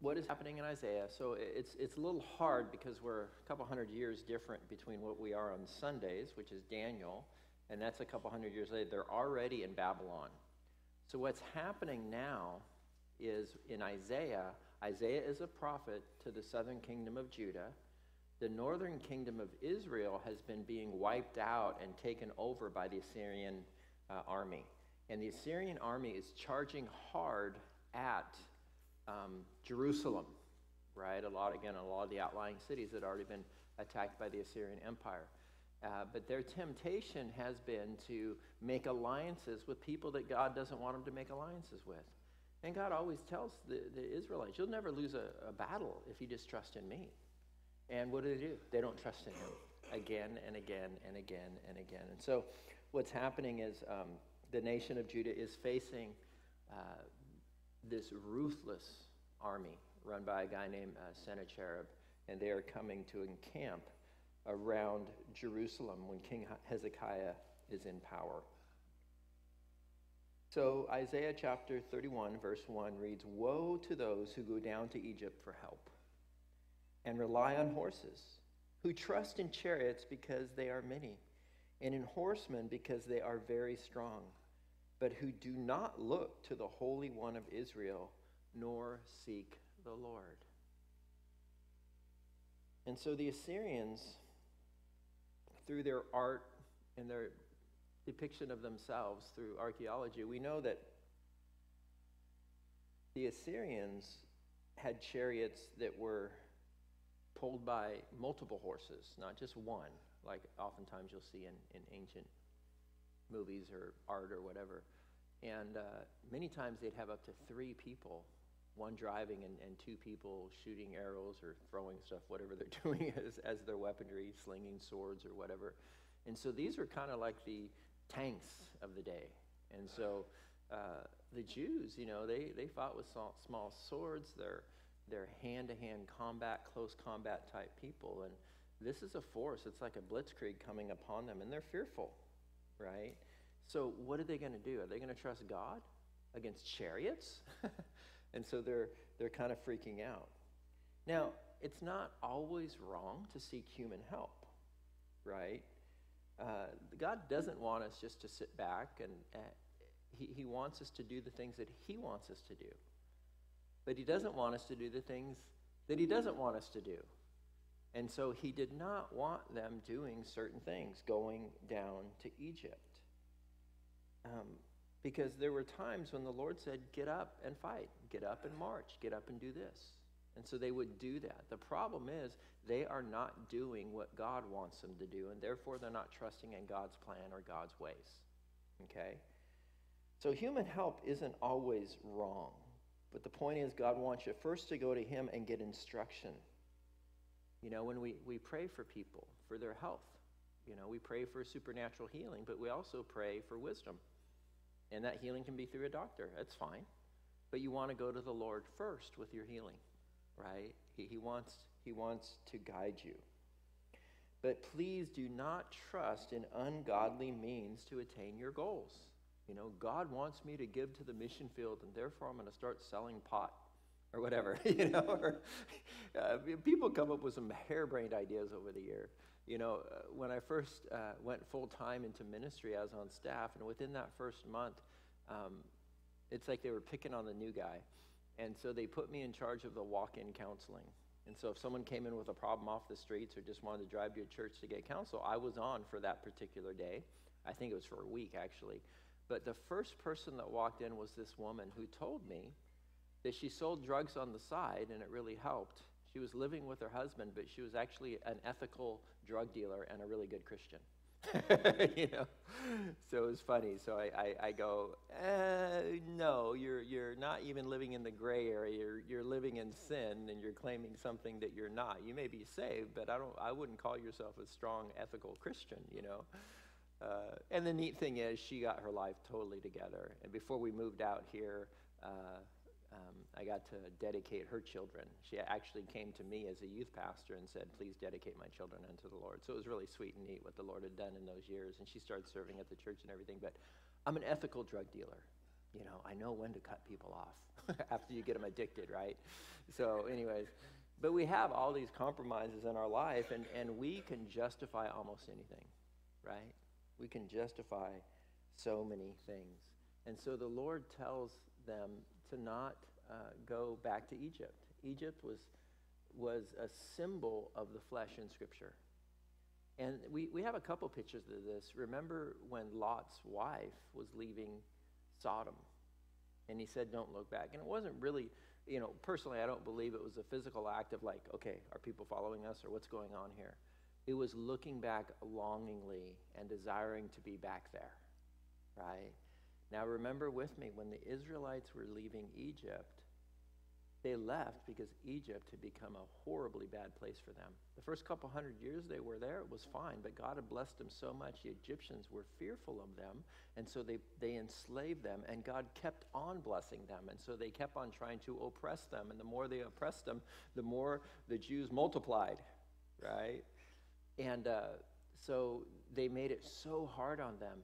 what is happening in Isaiah? So it's, it's a little hard because we're a couple hundred years different between what we are on Sundays, which is Daniel, and that's a couple hundred years later. They're already in Babylon. So what's happening now is in Isaiah, Isaiah is a prophet to the southern kingdom of Judah. The northern kingdom of Israel has been being wiped out and taken over by the Assyrian uh, army. And the Assyrian army is charging hard at um, Jerusalem, right? A lot, again, a lot of the outlying cities had already been attacked by the Assyrian Empire. Uh, but their temptation has been to make alliances with people that God doesn't want them to make alliances with. And God always tells the, the Israelites, you'll never lose a, a battle if you just trust in me. And what do they do? They don't trust in him again and again and again and again. And so what's happening is um, the nation of Judah is facing uh, this ruthless army run by a guy named uh, Sennacherib, and they are coming to encamp around Jerusalem when King Hezekiah is in power. So Isaiah chapter 31, verse 1 reads Woe to those who go down to Egypt for help and rely on horses, who trust in chariots because they are many, and in horsemen because they are very strong, but who do not look to the Holy One of Israel, nor seek the Lord. And so the Assyrians, through their art and their depiction of themselves through archaeology, we know that the Assyrians had chariots that were pulled by multiple horses, not just one, like oftentimes you'll see in, in ancient movies or art or whatever. And uh, many times they'd have up to three people, one driving and, and two people shooting arrows or throwing stuff, whatever they're doing as, as their weaponry, slinging swords or whatever. And so these were kind of like the tanks of the day. And so uh, the Jews, you know, they, they fought with small, swords. They're, they're hand-to-hand combat, close combat type people. And this is a force. It's like a blitzkrieg coming upon them, and they're fearful, right? So what are they going to do? Are they going to trust God against chariots? and so they're, they're kind of freaking out. Now, it's not always wrong to seek human help, right? Uh, God doesn't want us just to sit back, and uh, he, he wants us to do the things that He wants us to do. But He doesn't want us to do the things that He doesn't want us to do. And so He did not want them doing certain things, going down to Egypt. Because there were times when the Lord said, Get up and fight, get up and march, get up and do this. And so they would do that. The problem is they are not doing what God wants them to do, and therefore they're not trusting in God's plan or God's ways. Okay? So human help isn't always wrong. But the point is, God wants you first to go to Him and get instruction. You know, when we, we pray for people, for their health, you know, we pray for supernatural healing, but we also pray for wisdom. And that healing can be through a doctor. That's fine. But you want to go to the Lord first with your healing, right? He, he, wants, he wants to guide you. But please do not trust in ungodly means to attain your goals. You know, God wants me to give to the mission field, and therefore I'm going to start selling pot or whatever. you know, or, uh, people come up with some harebrained ideas over the year. You know, uh, when I first uh, went full time into ministry, I was on staff, and within that first month, um, it's like they were picking on the new guy. And so they put me in charge of the walk in counseling. And so if someone came in with a problem off the streets or just wanted to drive to a church to get counsel, I was on for that particular day. I think it was for a week, actually. But the first person that walked in was this woman who told me that she sold drugs on the side and it really helped. She was living with her husband, but she was actually an ethical drug dealer and a really good Christian. you know, so it was funny. So I, I, I go, uh, no, you're you're not even living in the gray area. You're you're living in sin, and you're claiming something that you're not. You may be saved, but I don't. I wouldn't call yourself a strong ethical Christian. You know. Uh, and the neat thing is, she got her life totally together. And before we moved out here, uh, um, I got to dedicate her children. She actually came to me as a youth pastor and said, Please dedicate my children unto the Lord. So it was really sweet and neat what the Lord had done in those years. And she started serving at the church and everything. But I'm an ethical drug dealer. You know, I know when to cut people off. after you get them addicted, right? So, anyways, but we have all these compromises in our life, and, and we can justify almost anything, right? We can justify so many things. And so the Lord tells them to not uh, go back to Egypt. Egypt was, was a symbol of the flesh in Scripture. And we, we have a couple pictures of this. Remember when Lot's wife was leaving Sodom? And he said, Don't look back. And it wasn't really, you know, personally, I don't believe it was a physical act of like, okay, are people following us or what's going on here? It was looking back longingly and desiring to be back there, right? Now, remember with me, when the Israelites were leaving Egypt, they left because Egypt had become a horribly bad place for them. The first couple hundred years they were there, it was fine, but God had blessed them so much, the Egyptians were fearful of them, and so they, they enslaved them, and God kept on blessing them, and so they kept on trying to oppress them, and the more they oppressed them, the more the Jews multiplied, right? And uh, so they made it so hard on them.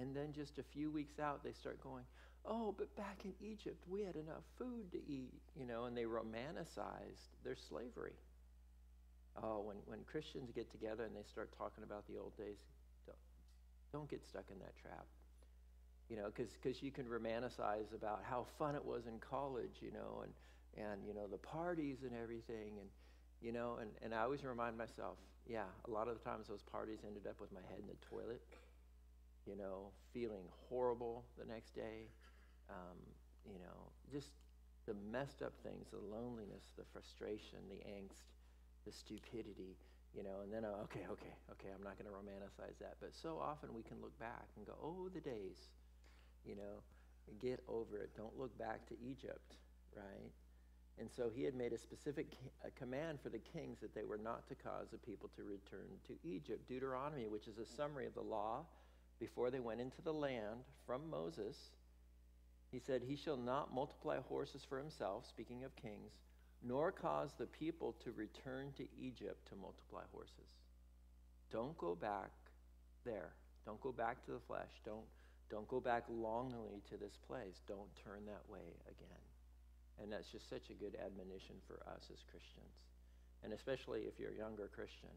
And then just a few weeks out, they start going, oh, but back in Egypt, we had enough food to eat, you know, and they romanticized their slavery. Oh, when, when Christians get together and they start talking about the old days, don't, don't get stuck in that trap. You know, because you can romanticize about how fun it was in college, you know, and, and, you know, the parties and everything. And, you know, and, and I always remind myself, yeah, a lot of the times those parties ended up with my head in the toilet, you know, feeling horrible the next day um, you know, just the messed up things, the loneliness, the frustration, the angst, the stupidity, you know, and then, uh, okay, okay, okay, I'm not going to romanticize that. But so often we can look back and go, oh, the days, you know, get over it. Don't look back to Egypt, right? And so he had made a specific a command for the kings that they were not to cause the people to return to Egypt. Deuteronomy, which is a summary of the law before they went into the land from Moses, he said, He shall not multiply horses for himself, speaking of kings, nor cause the people to return to Egypt to multiply horses. Don't go back there. Don't go back to the flesh. Don't, don't go back longingly to this place. Don't turn that way again. And that's just such a good admonition for us as Christians. And especially if you're a younger Christian,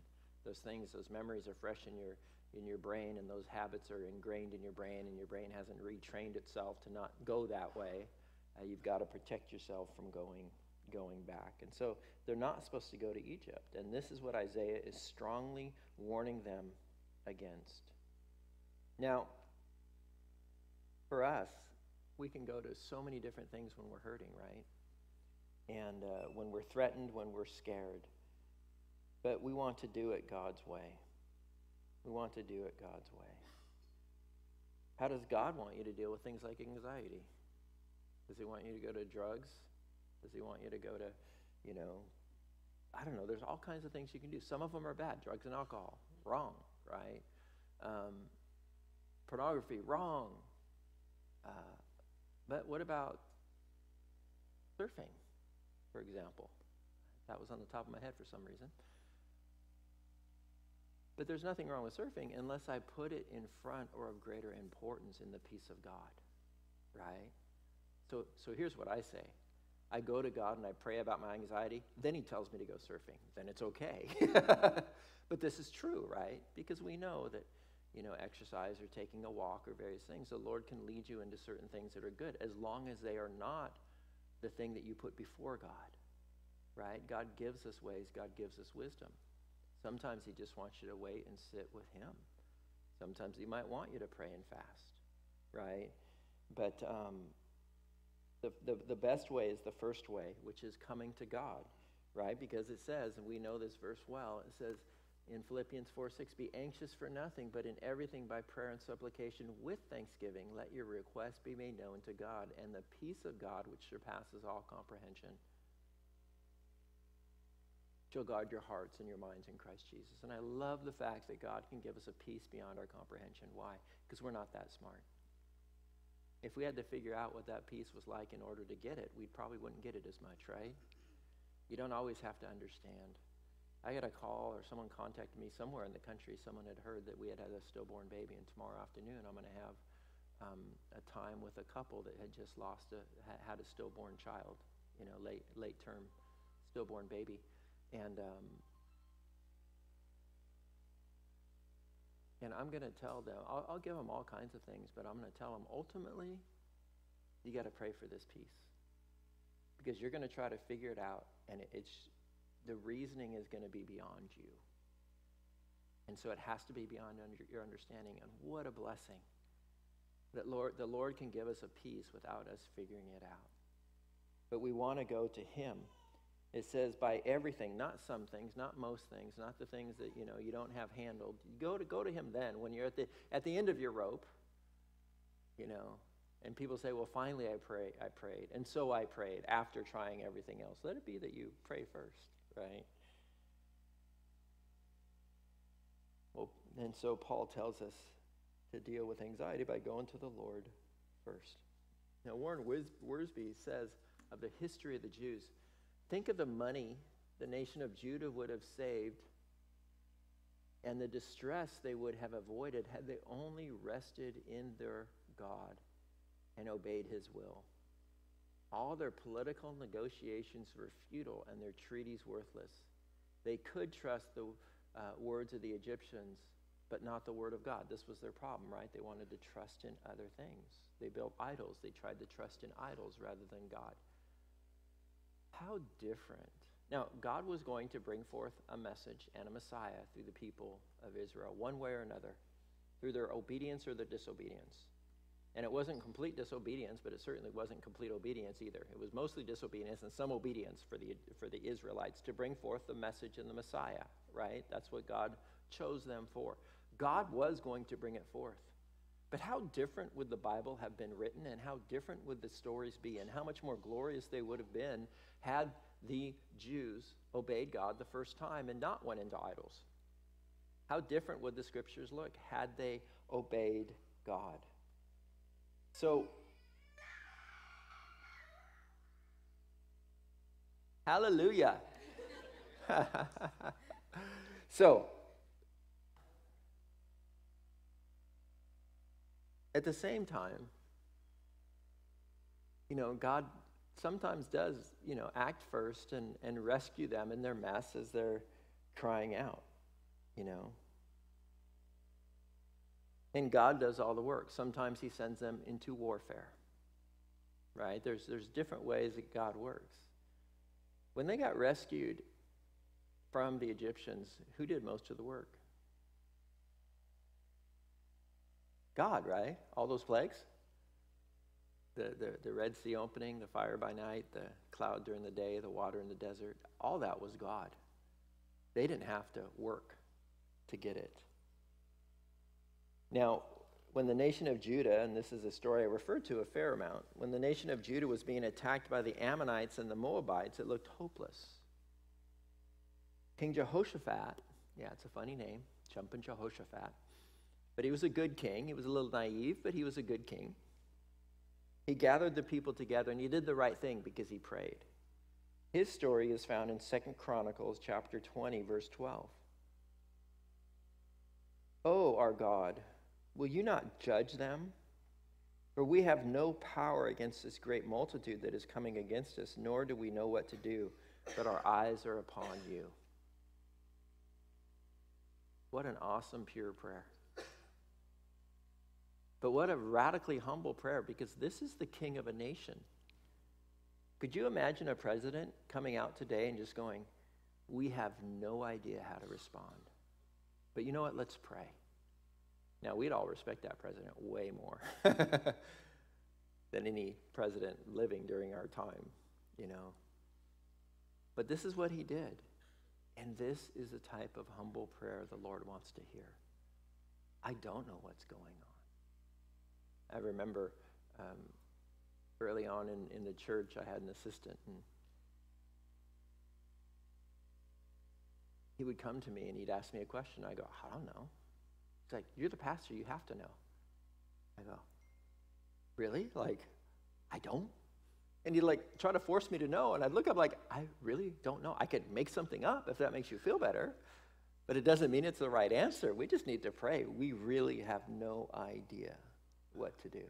those things, those memories are fresh in your in your brain and those habits are ingrained in your brain and your brain hasn't retrained itself to not go that way uh, you've got to protect yourself from going going back. And so they're not supposed to go to egypt. And this is what isaiah is strongly warning them against. Now for us we can go to so many different things when we're hurting right? And uh, when we're threatened when we're scared. But we want to do it god's way we want to do it God's way. How does God want you to deal with things like anxiety? Does He want you to go to drugs? Does He want you to go to, you know, I don't know. There's all kinds of things you can do. Some of them are bad drugs and alcohol. Wrong, right? Um, pornography, wrong. Uh, but what about surfing, for example? That was on the top of my head for some reason. But there's nothing wrong with surfing unless I put it in front or of greater importance in the peace of God, right? So, so here's what I say I go to God and I pray about my anxiety, then He tells me to go surfing. Then it's okay. but this is true, right? Because we know that, you know, exercise or taking a walk or various things, the Lord can lead you into certain things that are good as long as they are not the thing that you put before God, right? God gives us ways, God gives us wisdom. Sometimes he just wants you to wait and sit with him. Sometimes he might want you to pray and fast, right? But um, the, the, the best way is the first way, which is coming to God, right? Because it says, and we know this verse well, it says in Philippians 4 6, be anxious for nothing, but in everything by prayer and supplication with thanksgiving, let your requests be made known to God, and the peace of God, which surpasses all comprehension, shall guard your hearts and your minds in Christ Jesus. And I love the fact that God can give us a peace beyond our comprehension. Why? Because we're not that smart. If we had to figure out what that peace was like in order to get it, we probably wouldn't get it as much, right? You don't always have to understand. I got a call or someone contacted me somewhere in the country. Someone had heard that we had had a stillborn baby, and tomorrow afternoon I'm going to have um, a time with a couple that had just lost a had a stillborn child, you know, late late term stillborn baby, and um, and I'm going to tell them. I'll, I'll give them all kinds of things, but I'm going to tell them ultimately, you got to pray for this peace because you're going to try to figure it out, and it, it's the reasoning is going to be beyond you. And so it has to be beyond under, your understanding. And what a blessing that Lord, the Lord can give us a peace without us figuring it out. But we want to go to Him. It says by everything, not some things, not most things, not the things that you know you don't have handled. Go to go to Him then when you're at the at the end of your rope. You know, and people say, "Well, finally I pray. I prayed, and so I prayed after trying everything else." Let it be that you pray first, right? Well, and so Paul tells us to deal with anxiety by going to the Lord first. Now, Warren Wiersbe says of the history of the Jews think of the money the nation of Judah would have saved and the distress they would have avoided had they only rested in their God and obeyed his will. All their political negotiations were futile and their treaties worthless. They could trust the uh, words of the Egyptians but not the Word of God. This was their problem, right? They wanted to trust in other things. They built idols. They tried to trust in idols rather than God. How different. Now, God was going to bring forth a message and a Messiah through the people of Israel, one way or another, through their obedience or their disobedience. And it wasn't complete disobedience, but it certainly wasn't complete obedience either. It was mostly disobedience and some obedience for the, for the Israelites to bring forth the message and the Messiah, right? That's what God chose them for. God was going to bring it forth. But how different would the Bible have been written, and how different would the stories be, and how much more glorious they would have been had the Jews obeyed God the first time and not went into idols? How different would the scriptures look had they obeyed God? So, hallelujah. so, At the same time, you know, God sometimes does, you know, act first and, and rescue them in their mess as they're crying out, you know. And God does all the work. Sometimes He sends them into warfare, right? There's, there's different ways that God works. When they got rescued from the Egyptians, who did most of the work? God, right? All those plagues. The, the, the Red Sea opening, the fire by night, the cloud during the day, the water in the desert, all that was God. They didn't have to work to get it. Now, when the nation of Judah, and this is a story I referred to a fair amount, when the nation of Judah was being attacked by the Ammonites and the Moabites, it looked hopeless. King Jehoshaphat, yeah, it's a funny name, Jumping Jehoshaphat, but he was a good king. He was a little naive, but he was a good king. He gathered the people together and he did the right thing because he prayed. His story is found in Second Chronicles chapter 20 verse 12. Oh, our God, will you not judge them? For we have no power against this great multitude that is coming against us, nor do we know what to do, but our eyes are upon you. What an awesome, pure prayer. But what a radically humble prayer because this is the king of a nation. Could you imagine a president coming out today and just going, We have no idea how to respond. But you know what? Let's pray. Now, we'd all respect that president way more than any president living during our time, you know. But this is what he did. And this is the type of humble prayer the Lord wants to hear. I don't know what's going on. I remember um, early on in, in the church, I had an assistant, and he would come to me and he'd ask me a question. I go, I don't know. He's like, You're the pastor, you have to know. I go, Really? Like, I don't? And he'd like try to force me to know, and I'd look up like, I really don't know. I could make something up if that makes you feel better, but it doesn't mean it's the right answer. We just need to pray. We really have no idea. What to do.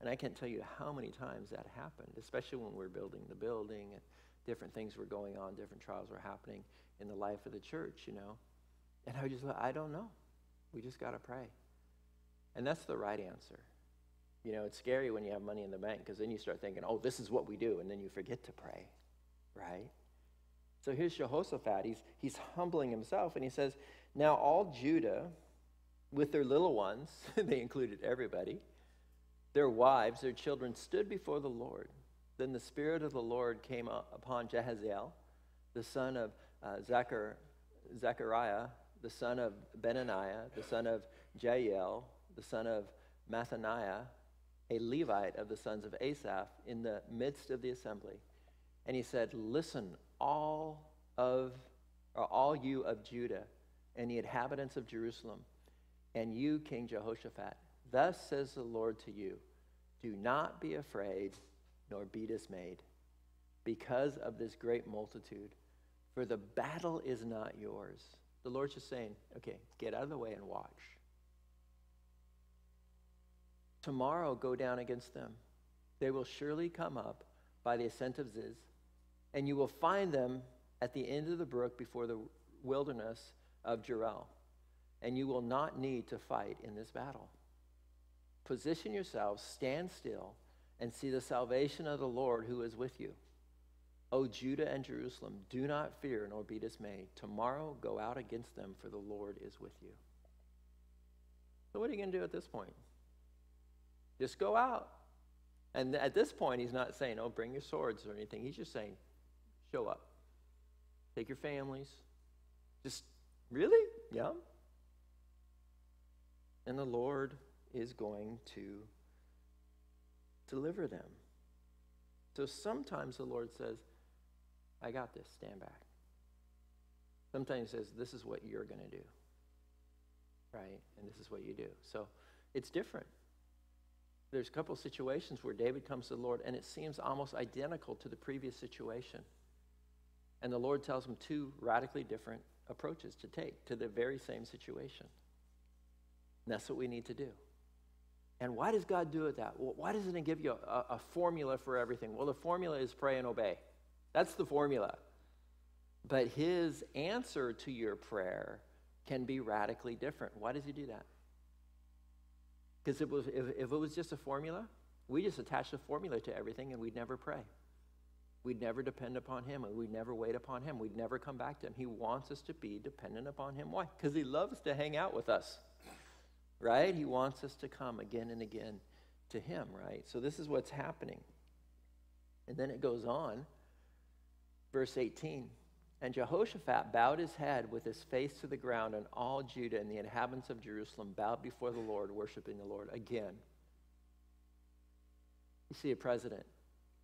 And I can't tell you how many times that happened, especially when we we're building the building and different things were going on, different trials were happening in the life of the church, you know. And I just, I don't know. We just got to pray. And that's the right answer. You know, it's scary when you have money in the bank because then you start thinking, oh, this is what we do, and then you forget to pray, right? So here's Jehoshaphat. He's, he's humbling himself, and he says, Now all Judah, with their little ones, they included everybody, their wives, their children, stood before the Lord. Then the Spirit of the Lord came upon Jahaziel, the son of uh, Zechar, Zechariah, the son of Benaniah, the son of Jael, the son of Mattaniah, a Levite of the sons of Asaph, in the midst of the assembly. And he said, Listen, all of, or all you of Judah and the inhabitants of Jerusalem, and you, King Jehoshaphat, thus says the Lord to you Do not be afraid, nor be dismayed, because of this great multitude, for the battle is not yours. The Lord's just saying, Okay, get out of the way and watch. Tomorrow go down against them. They will surely come up by the ascent of Ziz, and you will find them at the end of the brook before the wilderness of Jeruel, and you will not need to fight in this battle. Position yourselves, stand still, and see the salvation of the Lord who is with you. O Judah and Jerusalem, do not fear nor be dismayed. Tomorrow go out against them, for the Lord is with you. So, what are you going to do at this point? Just go out. And at this point, he's not saying, oh, bring your swords or anything. He's just saying, show up. Take your families. Just, really? Yeah. And the Lord is going to deliver them. So sometimes the Lord says, I got this, stand back. Sometimes he says, this is what you're going to do. Right? And this is what you do. So it's different. There's a couple situations where David comes to the Lord and it seems almost identical to the previous situation. And the Lord tells him two radically different approaches to take to the very same situation. And that's what we need to do. And why does God do it that? Why doesn't He give you a, a, formula for everything? Well, the formula is pray and obey. That's the formula. But His answer to your prayer can be radically different. Why does He do that? Because if, if, if it was just a formula, we just attach a formula to everything and we'd never pray. We'd never depend upon Him and we'd never wait upon Him. We'd never come back to Him. He wants us to be dependent upon Him. Why? Because He loves to hang out with us, right? He wants us to come again and again to Him, right? So this is what's happening. And then it goes on, verse 18. And Jehoshaphat bowed his head with his face to the ground, and all Judah and the inhabitants of Jerusalem bowed before the Lord, worshiping the Lord. Again, you see a president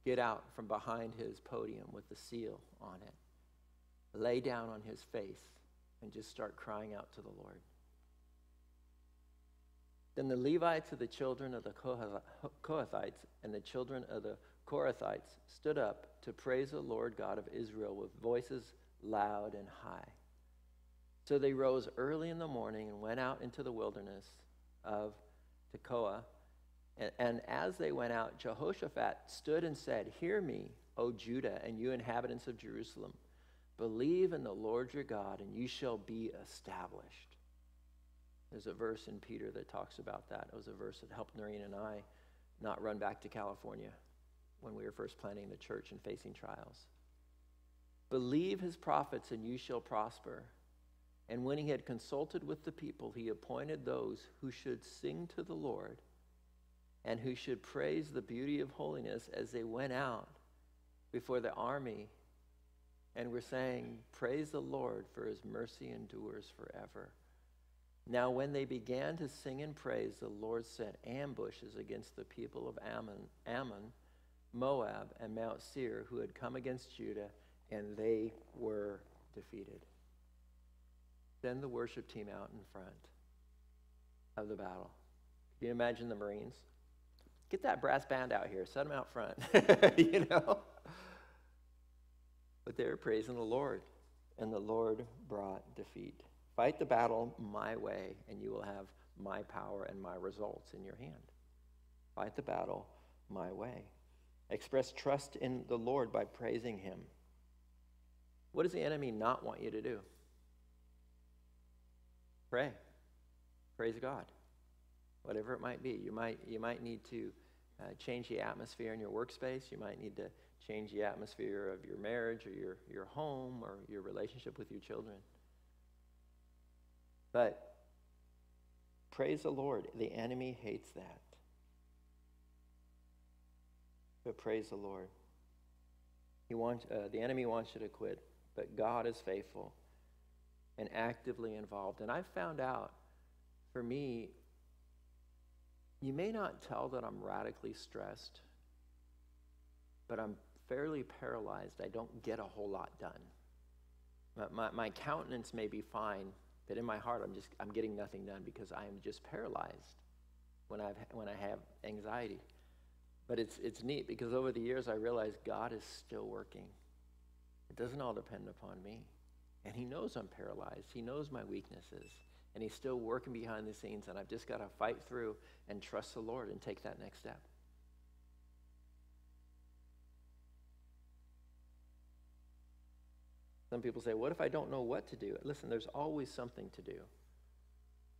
get out from behind his podium with the seal on it, lay down on his face, and just start crying out to the Lord. Then the Levites of the children of the Kohathites and the children of the Korahites stood up to praise the Lord God of Israel with voices loud and high. So they rose early in the morning and went out into the wilderness of Tekoa. And, and, as they went out, Jehoshaphat stood and said, Hear me, O Judah, and you inhabitants of Jerusalem. Believe in the Lord your God, and you shall be established. There's a verse in Peter that talks about that. It was a verse that helped Noreen and I not run back to California when we were first planning the church and facing trials. Believe his prophets, and you shall prosper. And when he had consulted with the people, he appointed those who should sing to the Lord and who should praise the beauty of holiness as they went out before the army and were saying, Praise the Lord, for his mercy endures forever. Now, when they began to sing and praise, the Lord set ambushes against the people of Ammon, Ammon Moab, and Mount Seir, who had come against Judah and they were defeated. Send the worship team out in front of the battle. Can you imagine the Marines? Get that brass band out here, set them out front, you know? But they were praising the Lord, and the Lord brought defeat. Fight the battle my way, and you will have my power and my results in your hand. Fight the battle my way. Express trust in the Lord by praising Him. What does the enemy not want you to do? Pray. Praise God. Whatever it might be. You might, you might need to uh, change the atmosphere in your workspace. You might need to change the atmosphere of your marriage or your, your home or your relationship with your children. But praise the Lord, the enemy hates that. But praise the Lord. He wants, uh, the enemy wants you to quit, but God is faithful and actively involved. And I've found out, for me, you may not tell that I'm radically stressed, but I'm fairly paralyzed. I don't get a whole lot done. My, my, my, countenance may be fine, but in my heart, I'm just I'm getting nothing done because I am just paralyzed when I've when I have anxiety. But it's it's neat because over the years I realized God is still working. It doesn't all depend upon me, and He knows I'm paralyzed. He knows my weaknesses, and He's still working behind the scenes. And I've just got to fight through and trust the Lord and take that next step. Some people say, What if I don't know what to do? Listen, there's always something to do.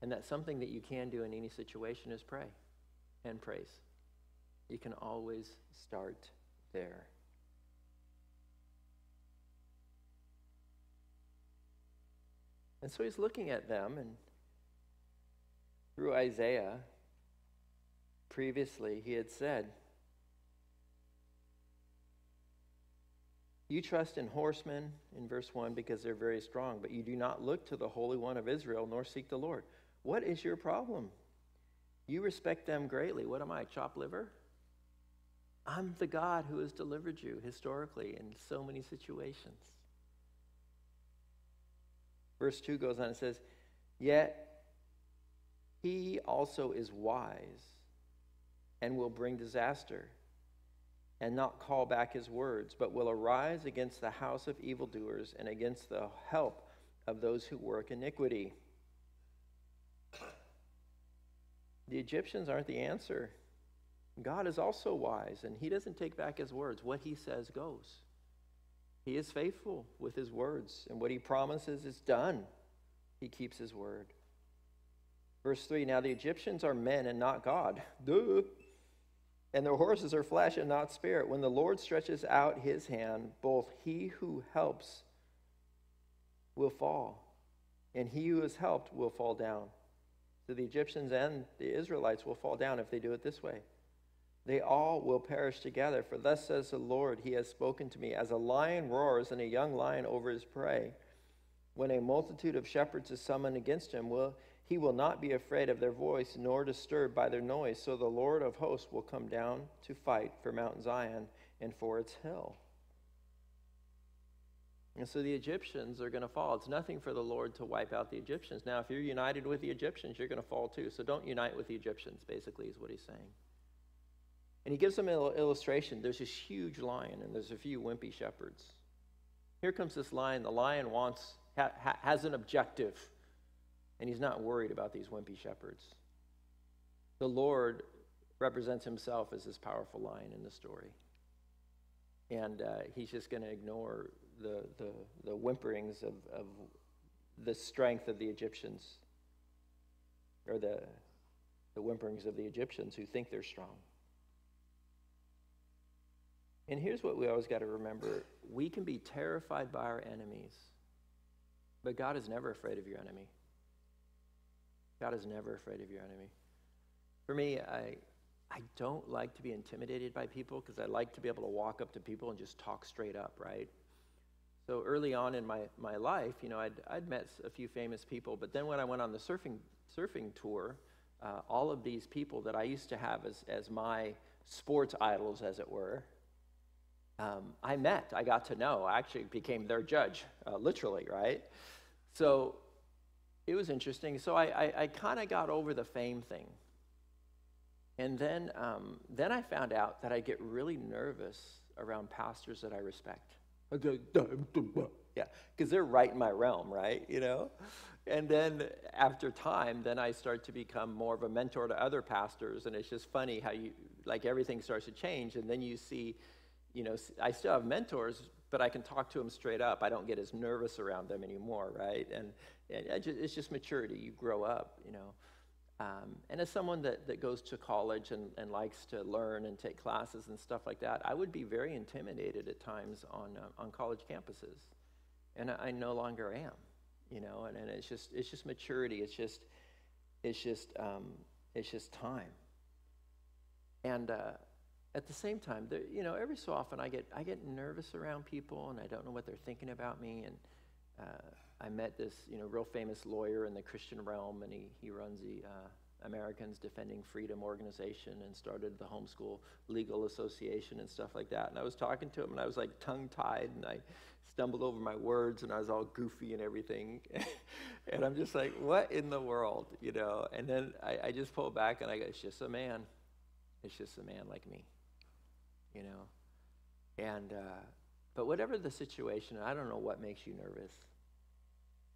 And that something that you can do in any situation is pray and praise. You can always start there. And so he's looking at them, and through Isaiah, previously, he had said, You trust in horsemen, in verse 1, because they're very strong, but you do not look to the Holy One of Israel nor seek the Lord. What is your problem? You respect them greatly. What am I, chop liver? I'm the God who has delivered you historically in so many situations. Verse 2 goes on and says, Yet he also is wise and will bring disaster and not call back his words, but will arise against the house of evildoers and against the help of those who work iniquity. The Egyptians aren't the answer. God is also wise, and he doesn't take back his words. What he says goes. He is faithful with his words, and what he promises is done. He keeps his word. Verse 3 Now the Egyptians are men and not God. Duh and their horses are flesh and not spirit. When the Lord stretches out his hand, both he who helps will fall, and he who is helped will fall down. So the Egyptians and the Israelites will fall down if they do it this way. They all will perish together. For thus says the Lord, He has spoken to me, as a lion roars and a young lion over his prey. When a multitude of shepherds is summoned against him, will he will not be afraid of their voice, nor disturbed by their noise. So the Lord of hosts will come down to fight for Mount Zion and for its hill. And so the Egyptians are going to fall. It's nothing for the Lord to wipe out the Egyptians. Now, if you're united with the Egyptians, you're going to fall too. So don't unite with the Egyptians, basically, is what he's saying. And he gives them an illustration. There's this huge lion, and there's a few wimpy shepherds. Here comes this lion. The lion wants, ha, has an objective and he's not worried about these wimpy shepherds. The Lord represents himself as this powerful lion in the story. And uh, he's just going to ignore the, the, the whimperings of, of the strength of the Egyptians, or the, the whimperings of the Egyptians who think they're strong. And here's what we always got to remember we can be terrified by our enemies, but God is never afraid of your enemy. God is never afraid of your enemy. For me, I, I don't like to be intimidated by people because I like to be able to walk up to people and just talk straight up, right? So early on in my, my life, you know, I'd, I'd met a few famous people, but then when I went on the surfing, surfing tour, uh, all of these people that I used to have as, as my sports idols, as it were, um, I met, I got to know. I actually became their judge, uh, literally, right? So it was interesting. So I, I, I kind of got over the fame thing. And then, um, then I found out that I get really nervous around pastors that I respect. Yeah, because they're right in my realm, right? You know? And then after time, then I start to become more of a mentor to other pastors. And it's just funny how you, like, everything starts to change. And then you see, you know, I still have mentors, but I can talk to them straight up. I don't get as nervous around them anymore, right? And, and it's just maturity. You grow up, you know. Um, and as someone that, that goes to college and, and likes to learn and take classes and stuff like that, I would be very intimidated at times on, uh, on college campuses. And I, I, no longer am, you know, and, and it's, just, it's just maturity. It's just, it's just, um, it's just time. And uh, at the same time, there, you know, every so often I get, I get nervous around people and I don't know what they're thinking about me. And uh, I met this, you know, real famous lawyer in the Christian realm, and he, he runs the uh, Americans Defending Freedom organization and started the Homeschool Legal Association and stuff like that. And I was talking to him, and I was like tongue tied, and I stumbled over my words, and I was all goofy and everything. and I'm just like, what in the world, you know? And then I, I just pull back, and I go, it's just a man. It's just a man like me, you know? And, uh, but whatever the situation, I don't know what makes you nervous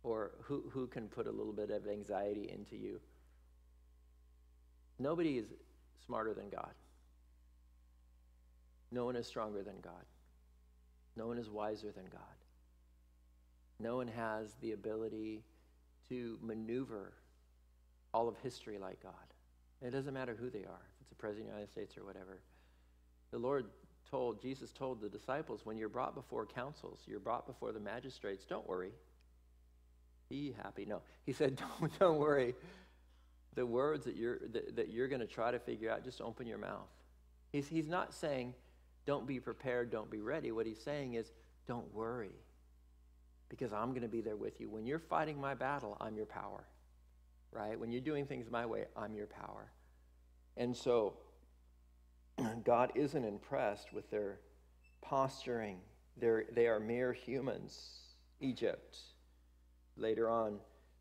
or who, who can put a little bit of anxiety into you. Nobody is smarter than God. No one is stronger than God. No one is wiser than God. No one has the ability to maneuver all of history like God. It doesn't matter who they are, if it's a president of the United States or whatever. The Lord told, Jesus told the disciples, when you're brought before councils, you're brought before the magistrates, don't worry. Be happy. No, he said, don't, don't worry. The words that you're, that, that you're going to try to figure out, just open your mouth. He's, he's not saying, don't be prepared, don't be ready. What he's saying is, don't worry, because I'm going to be there with you. When you're fighting my battle, I'm your power, right? When you're doing things my way, I'm your power. And so, God isn't impressed with their posturing. They're, they are mere humans. Egypt, Later on,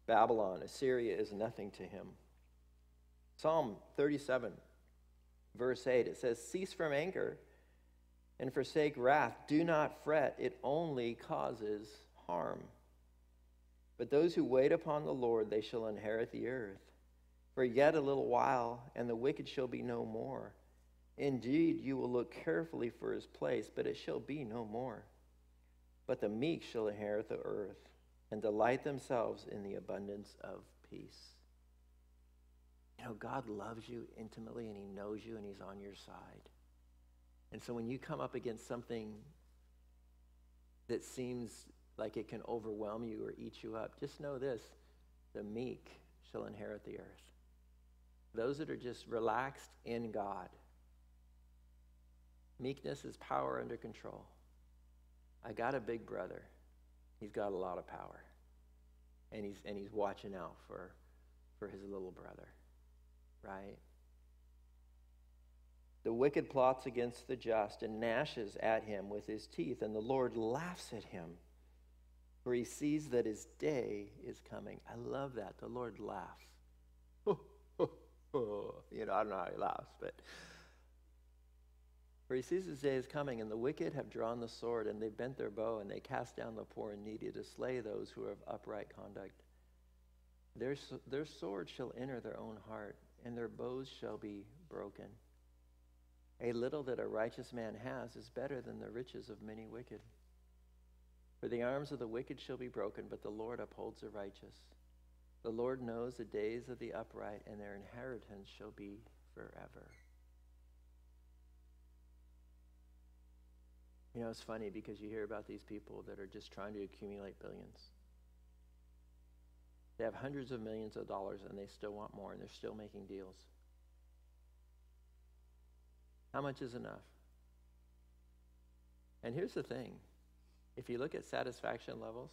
Babylon, Assyria is nothing to him. Psalm 37, verse 8, it says, Cease from anger and forsake wrath. Do not fret, it only causes harm. But those who wait upon the Lord, they shall inherit the earth. For yet a little while, and the wicked shall be no more. Indeed, you will look carefully for his place, but it shall be no more. But the meek shall inherit the earth and delight themselves in the abundance of peace. You know, God loves you intimately and He knows you and He's on your side. And so when you come up against something that seems like it can overwhelm you or eat you up, just know this the meek shall inherit the earth. Those that are just relaxed in God. Meekness is power under control. I got a big brother. He's got a lot of power. And he's, and he's watching out for, for his little brother, right? The wicked plots against the just and gnashes at him with his teeth, and the Lord laughs at him, for he sees that his day is coming. I love that. The Lord laughs. you know, I don't know how he laughs, but for he sees his day is coming, and the wicked have drawn the sword, and they bent their bow, and they cast down the poor and needy to slay those who are of upright conduct. Their, their sword shall enter their own heart, and their bows shall be broken. A little that a righteous man has is better than the riches of many wicked. For the arms of the wicked shall be broken, but the Lord upholds the righteous. The Lord knows the days of the upright, and their inheritance shall be forever. You know, it's funny because you hear about these people that are just trying to accumulate billions. They have hundreds of millions of dollars and they still want more and they're still making deals. How much is enough? And here's the thing if you look at satisfaction levels,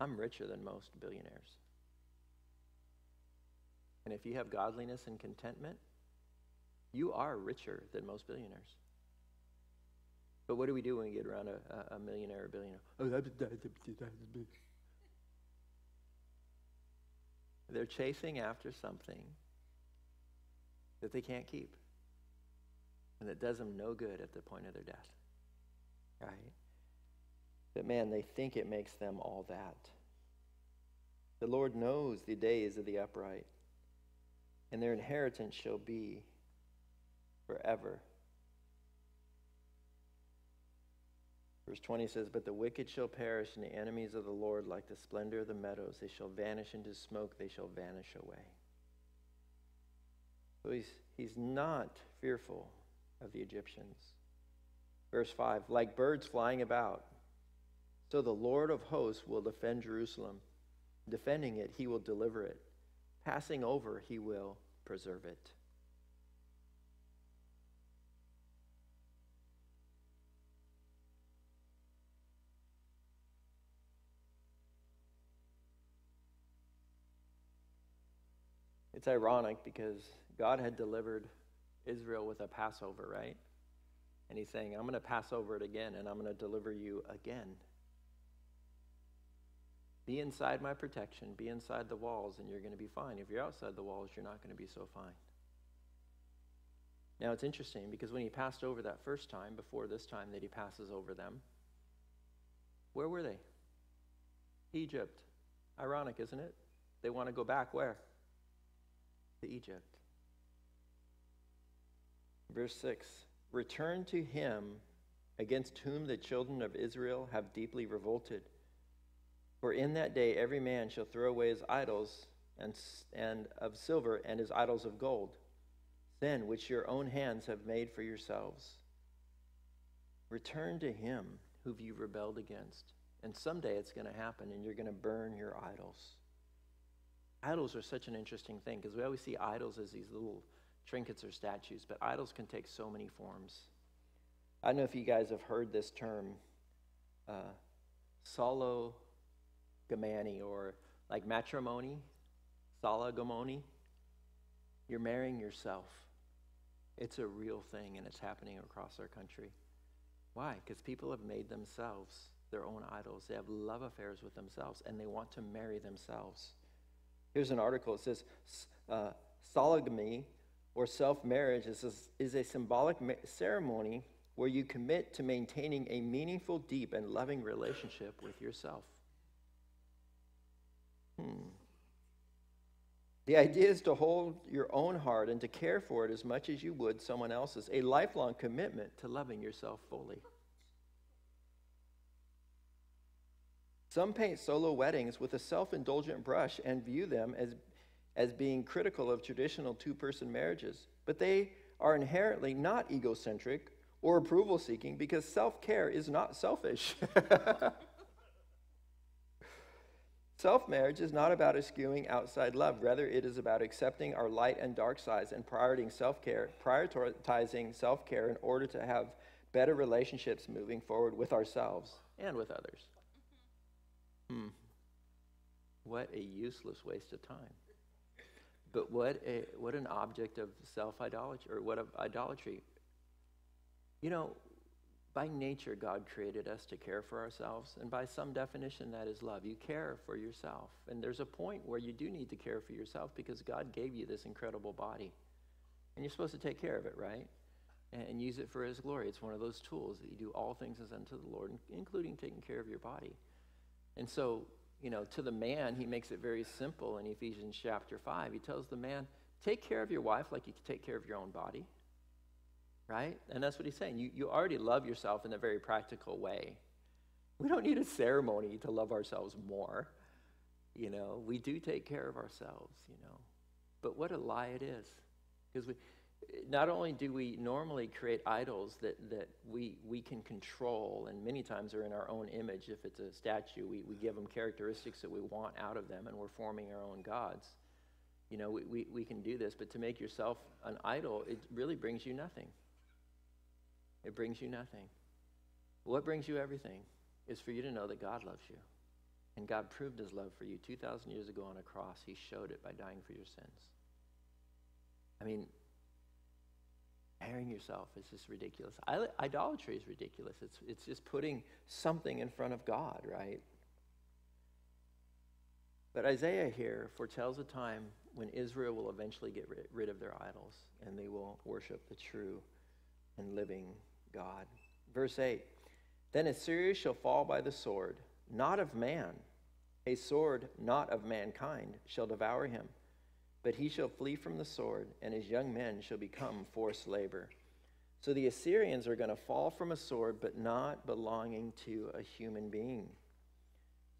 I'm richer than most billionaires. And if you have godliness and contentment, you are richer than most billionaires. But what do we do when we get around a, a millionaire or billionaire? Oh, They're chasing after something that they can't keep and that does them no good at the point of their death. Right? But man, they think it makes them all that. The Lord knows the days of the upright, and their inheritance shall be forever. Verse 20 says, But the wicked shall perish, and the enemies of the Lord like the splendor of the meadows. They shall vanish into smoke, they shall vanish away. So he's, he's not fearful of the Egyptians. Verse 5 Like birds flying about, so the Lord of hosts will defend Jerusalem. Defending it, he will deliver it. Passing over, he will preserve it. It's ironic because God had delivered Israel with a Passover, right? And he's saying, I'm going to pass over it again and I'm going to deliver you again. Be inside my protection, be inside the walls, and you're going to be fine. If you're outside the walls, you're not going to be so fine. Now, it's interesting because when he passed over that first time, before this time that he passes over them, where were they? Egypt. Ironic, isn't it? They want to go back where? To Egypt. Verse 6 Return to him against whom the children of Israel have deeply revolted. For in that day every man shall throw away his idols and, and of silver and his idols of gold, sin which your own hands have made for yourselves. Return to him who you rebelled against. And someday it's going to happen and you're going to burn your idols. Idols are such an interesting thing because we always see idols as these little trinkets or statues, but idols can take so many forms. I don't know if you guys have heard this term, uh, sologamani, or like matrimony, sologamoni. You're marrying yourself. It's a real thing, and it's happening across our country. Why? Because people have made themselves their own idols. They have love affairs with themselves, and they want to marry themselves. Here's an article. It says, uh, sologamy or self marriage is a, is a symbolic ma- ceremony where you commit to maintaining a meaningful, deep, and loving relationship with yourself. Hmm. The idea is to hold your own heart and to care for it as much as you would someone else's, a lifelong commitment to loving yourself fully. Some paint solo weddings with a self indulgent brush and view them as as being critical of traditional two person marriages, but they are inherently not egocentric or approval seeking because self care is not selfish. self marriage is not about eschewing outside love. Rather, it is about accepting our light and dark sides and prioritizing self care, prioritizing self care in order to have better relationships moving forward with ourselves and with others. Hmm. What a useless waste of time. But what, a, what an object of self idolatry, or what of idolatry. You know, by nature, God created us to care for ourselves, and by some definition, that is love. You care for yourself. And there's a point where you do need to care for yourself because God gave you this incredible body. And you're supposed to take care of it, right? And, and use it for His glory. It's one of those tools that you do all things as unto the Lord, including taking care of your body. And so you know, to the man, he makes it very simple in Ephesians chapter 5. He tells the man, take care of your wife like you take care of your own body. Right? And that's what he's saying. You, you already love yourself in a very practical way. We don't need a ceremony to love ourselves more. You know, we do take care of ourselves, you know. But what a lie it is. Because we, not only do we normally create idols that, that we, we can control, and many times are in our own image. If it's a statue, we, we give them characteristics that we want out of them, and we're forming our own gods. You know, we, we, we can do this, but to make yourself an idol, it really brings you nothing. It brings you nothing. What brings you everything is for you to know that God loves you. And God proved his love for you 2,000 years ago on a cross. He showed it by dying for your sins. I mean, Marrying yourself is just ridiculous. Idolatry is ridiculous. It's, it's just putting something in front of God, right? But Isaiah here foretells a time when Israel will eventually get rid, rid of their idols and they will worship the true and living God. Verse 8 Then Assyria shall fall by the sword, not of man. A sword not of mankind shall devour him. But he shall flee from the sword, and his young men shall become forced labor. So the Assyrians are going to fall from a sword, but not belonging to a human being.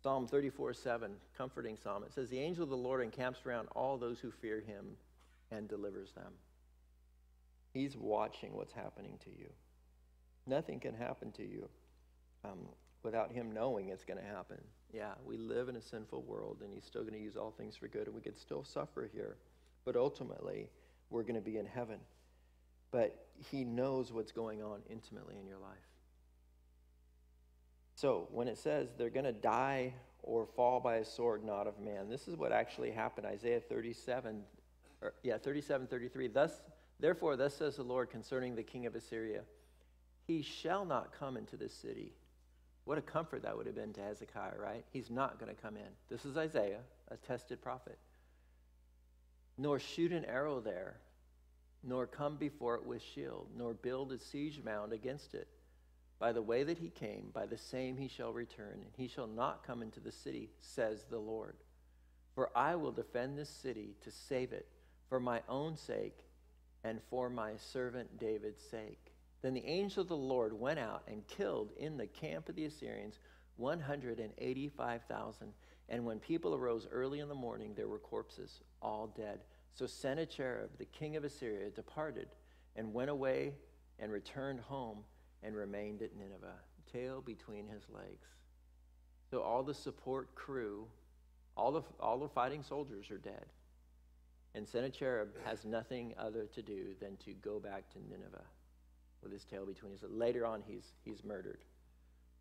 Psalm 34 7, comforting psalm. It says, The angel of the Lord encamps around all those who fear him and delivers them. He's watching what's happening to you. Nothing can happen to you um, without him knowing it's going to happen. Yeah, we live in a sinful world, and he's still going to use all things for good, and we could still suffer here. But ultimately, we're going to be in heaven. But he knows what's going on intimately in your life. So when it says they're going to die or fall by a sword not of man, this is what actually happened. Isaiah 37, or, yeah, 37, 33. Thus, therefore, thus says the Lord concerning the king of Assyria, he shall not come into this city. What a comfort that would have been to Hezekiah, right? He's not going to come in. This is Isaiah, a tested prophet. Nor shoot an arrow there, nor come before it with shield, nor build a siege mound against it. By the way that he came, by the same he shall return, and he shall not come into the city, says the Lord. For I will defend this city to save it for my own sake and for my servant David's sake. Then the angel of the Lord went out and killed in the camp of the Assyrians 185,000. And when people arose early in the morning, there were corpses, all dead. So Sennacherib, the king of Assyria, departed and went away and returned home and remained at Nineveh, tail between his legs. So all the support crew, all the, all the fighting soldiers are dead. And Sennacherib has nothing other to do than to go back to Nineveh with his tail between his legs. Later on, he's, he's murdered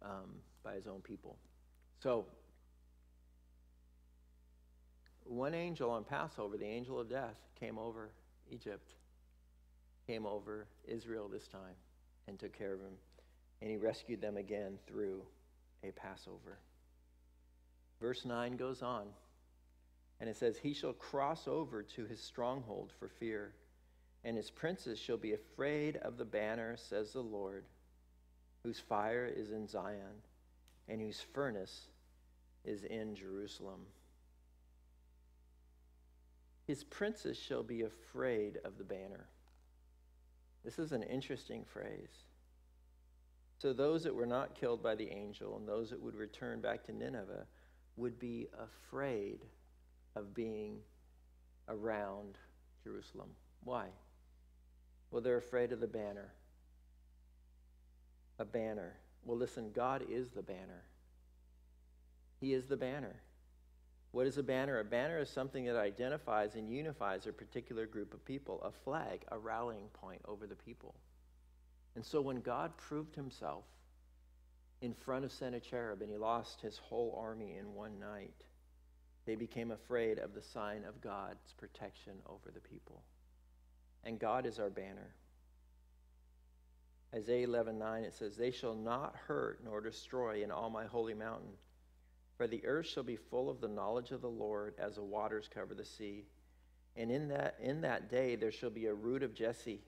um, by his own people. So, one angel on Passover, the angel of death, came over Egypt, came over Israel this time and took care of him. And he rescued them again through a Passover. Verse 9 goes on, and it says, He shall cross over to his stronghold for fear, and his princes shall be afraid of the banner, says the Lord, whose fire is in Zion, and whose furnace is in Jerusalem. His princes shall be afraid of the banner. This is an interesting phrase. So, those that were not killed by the angel and those that would return back to Nineveh would be afraid of being around Jerusalem. Why? Well, they're afraid of the banner. A banner. Well, listen, God is the banner. He is the banner. What is a banner? A banner is something that identifies and unifies a particular group of people, a flag, a rallying point over the people. And so when God proved himself in front of Sennacherib and he lost his whole army in one night, they became afraid of the sign of God's protection over the people. And God is our banner. Isaiah 11:9 it says, "They shall not hurt nor destroy in all my holy mountain." For the earth shall be full of the knowledge of the Lord as the waters cover the sea. And in that, in that day there shall be a root of Jesse,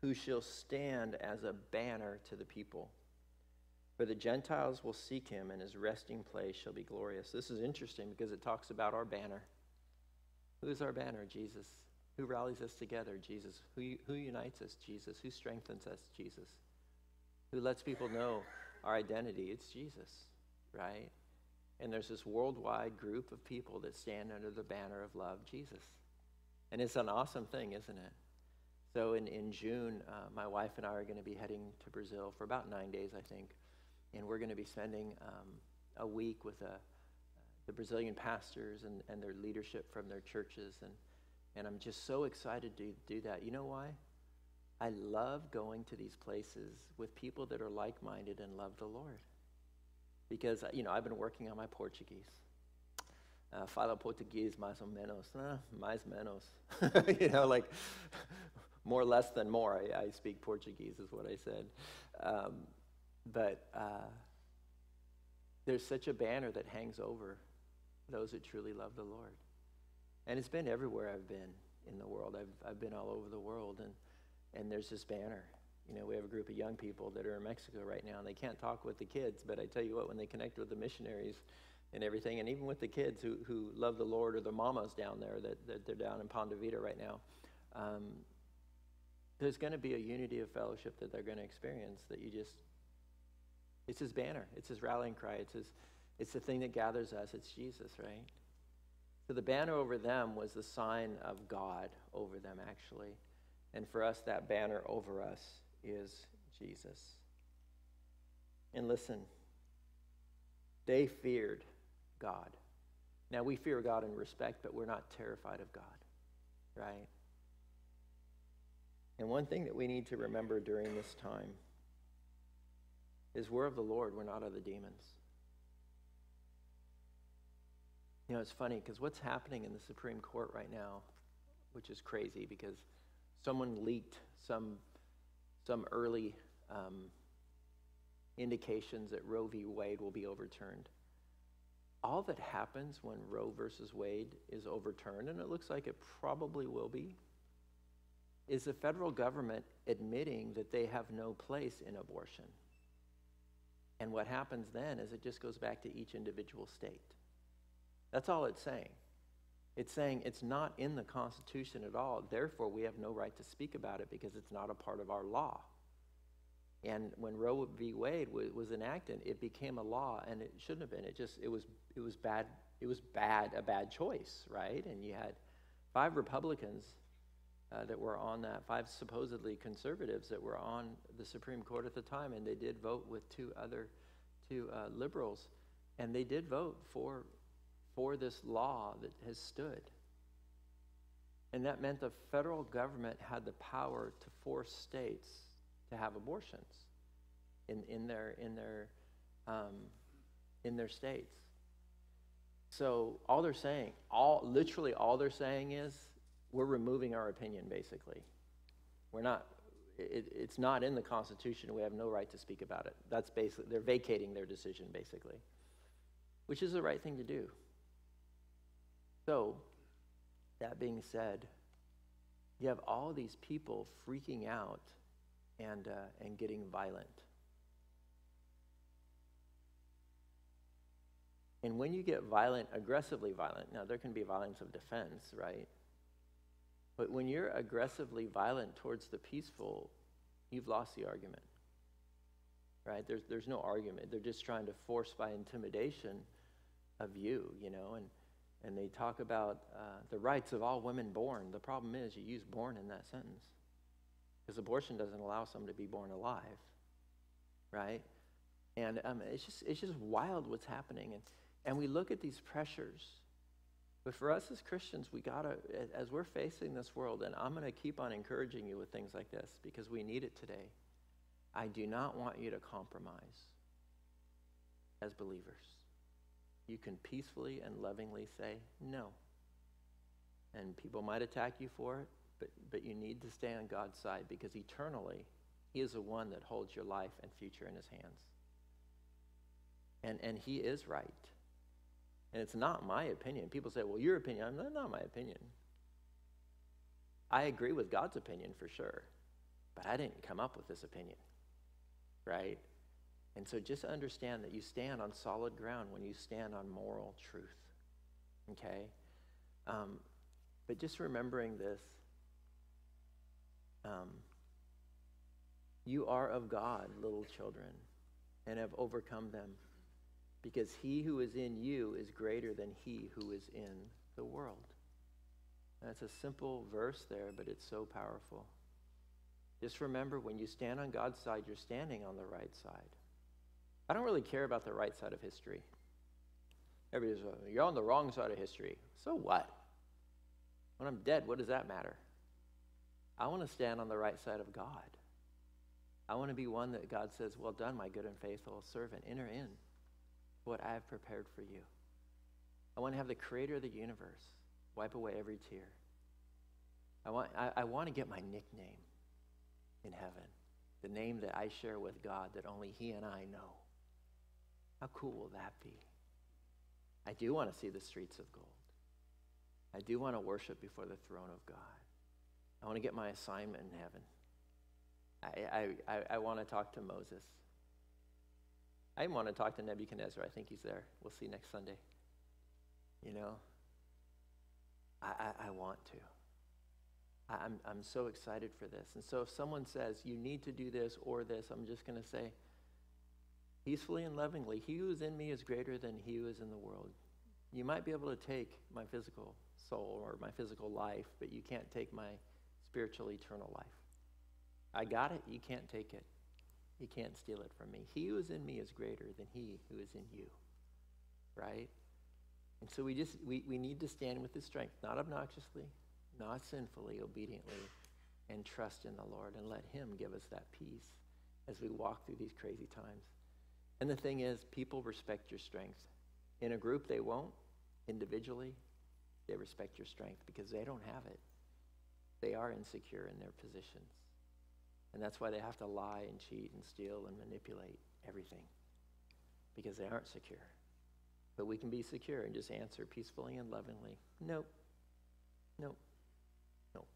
who shall stand as a banner to the people. For the Gentiles will seek him, and his resting place shall be glorious. This is interesting because it talks about our banner. Who is our banner? Jesus. Who rallies us together? Jesus. Who, who unites us? Jesus. Who strengthens us? Jesus. Who lets people know our identity? It's Jesus, right? And there's this worldwide group of people that stand under the banner of love, Jesus. And it's an awesome thing, isn't it? So in, in June, uh, my wife and I are going to be heading to Brazil for about nine days, I think. And we're going to be spending um, a week with uh, the Brazilian pastors and, and their leadership from their churches. And, and I'm just so excited to do that. You know why? I love going to these places with people that are like minded and love the Lord because, you know, I've been working on my Portuguese. Uh, falo português mais ou menos, uh, mais menos. you know, like more less than more. I, I, speak Portuguese, is what I said. Um, but uh, there's such a banner that hangs over those that truly love the Lord. And it's been everywhere I've been in the world. I've, I've been all over the world, and, and there's this banner. You know, we have a group of young people that are in Mexico right now, and they can't talk with the kids. But I tell you what, when they connect with the missionaries and everything, and even with the kids who, who love the Lord or the mamas down there that, that they're down in Ponte right now, um, there's going to be a unity of fellowship that they're going to experience that you just, it's his banner, it's his rallying cry, it's, his, it's the thing that gathers us, it's Jesus, right? So the banner over them was the sign of God over them, actually. And for us, that banner over us is Jesus. And listen, they feared God. Now, we fear God in respect, but we're not terrified of God, right? And one thing that we need to remember during this time is we're of the Lord, we're not of the demons. You know, it's funny because what's happening in the Supreme Court right now, which is crazy because someone leaked some, some early um, indications that Roe v. Wade will be overturned. All that happens when Roe versus Wade is overturned, and it looks like it probably will be, is the federal government admitting that they have no place in abortion. And what happens then is it just goes back to each individual state. That's all it's saying. It's saying it's not in the Constitution at all. Therefore, we have no right to speak about it because it's not a part of our law. And when Roe v. Wade was, enacted, it became a law, and it shouldn't have been. It just it was it was bad. It was bad a bad choice, right? And you had five Republicans uh, that were on that, five supposedly conservatives that were on the Supreme Court at the time, and they did vote with two other, two uh, liberals, and they did vote for, for this law that has stood. And that meant the federal government had the power to force states to have abortions in, in, their, in, their, um, in their states. So all they're saying, all literally all they're saying is we're removing our opinion, basically. We're not, it, it's not in the Constitution. We have no right to speak about it. That's basically, they're vacating their decision, basically, which is the right thing to do. So, that being said, you have all these people freaking out and, uh, and getting violent. And when you get violent, aggressively violent, now there can be violence of defense, right? But when you're aggressively violent towards the peaceful, you've lost the argument. Right? There's, there's no argument. They're just trying to force by intimidation of you, you know, and, and they talk about uh, the rights of all women born. The problem is you use born in that sentence because abortion doesn't allow someone to be born alive, right? And um, it's, just, it's just wild what's happening. And, and we look at these pressures but for us as Christians, we got to, as we're facing this world, and I'm going to keep on encouraging you with things like this because we need it today. I do not want you to compromise as believers. You can peacefully and lovingly say no. And people might attack you for it, but, but you need to stay on God's side because eternally, He is the one that holds your life and future in His hands. And, and He is right. And it's not my opinion. People say, well, your opinion. That's not my opinion. I agree with God's opinion for sure, but I didn't come up with this opinion, right? And so just understand that you stand on solid ground when you stand on moral truth, okay? Um, but just remembering this um, you are of God, little children, and have overcome them because he who is in you is greater than he who is in the world. That's a simple verse there, but it's so powerful. Just remember when you stand on God's side, you're standing on the right side. I don't really care about the right side of history. Everybody's, like, you're on the wrong side of history. So what? When I'm dead, what does that matter? I want to stand on the right side of God. I want to be one that God says, Well done, my good and faithful servant. Enter in what I have prepared for you. I want to have the creator of the universe wipe away every tear. I want, I, I want to get my nickname in heaven, the name that I share with God that only He and I know. How cool will that be? I do want to see the streets of gold. I do want to worship before the throne of God. I want to get my assignment in heaven. I, I, I, I want to talk to Moses. I want to talk to Nebuchadnezzar. I think he's there. We'll see next Sunday. You know, I, I, I want to. I, I'm, I'm so excited for this. And so if someone says, you need to do this or this, I'm just going to say, peacefully and lovingly, he who is in me is greater than he who is in the world. You might be able to take my physical soul or my physical life, but you can't take my spiritual eternal life. I got it, you can't take it. You can't steal it from me. He who is in me is greater than he who is in you. Right? And so we just we, we need to stand with his strength, not obnoxiously, not sinfully, obediently, and trust in the Lord and let him give us that peace as we walk through these crazy times. And the thing is, people respect your strength. In a group, they won't. Individually, they respect your strength because they don't have it. They are insecure in their positions. And that's why they have to lie and cheat and steal and manipulate everything because they aren't secure. But we can be secure and just answer peacefully and lovingly nope, nope, nope.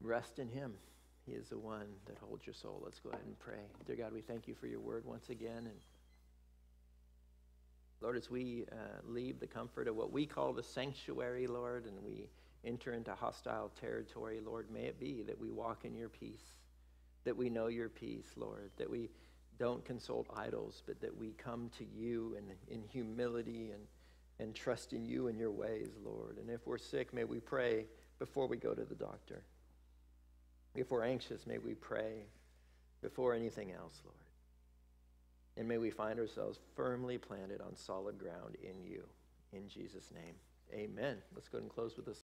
Rest in Him. He is the one that holds your soul. Let's go ahead and pray. Dear God, we thank you for your word once again. And Lord, as we uh, leave the comfort of what we call the sanctuary, Lord, and we enter into hostile territory, Lord, may it be that we walk in your peace, that we know your peace, Lord, that we don't consult idols, but that we come to you in, in humility and, and trust in you and your ways, Lord. And if we're sick, may we pray before we go to the doctor. If we're anxious, may we pray before anything else, Lord. And may we find ourselves firmly planted on solid ground in you. In Jesus' name, amen. Let's go and close with this.